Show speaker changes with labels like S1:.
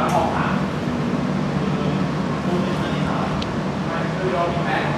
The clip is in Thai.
S1: ห้ออกนะคืงผ่สา